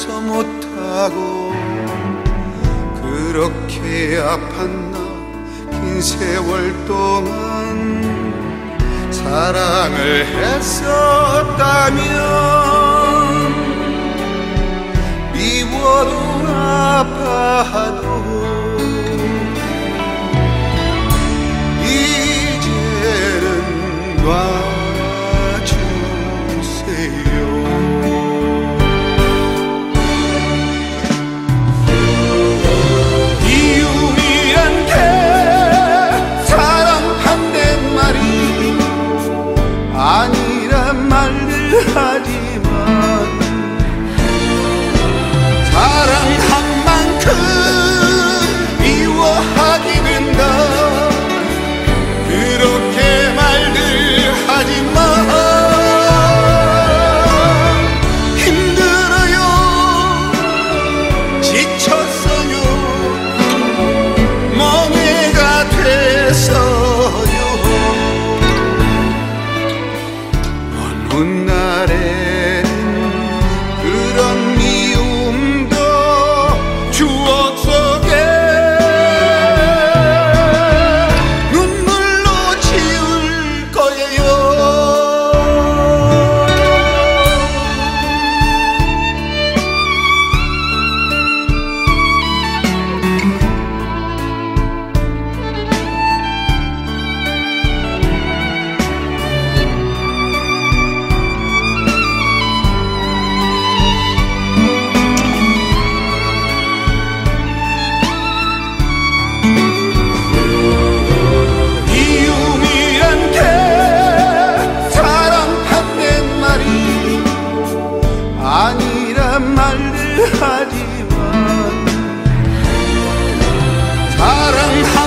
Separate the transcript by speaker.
Speaker 1: 용서 못하고 그렇게 아팠나? 긴 세월 동안 사랑을 했었다면 하지만 사랑한 만큼 미워하게 된다 그렇게 말들 하지마 힘들어요. 지쳤어요. 멍해가 어느 날에 아니란 말을 하지만 사랑하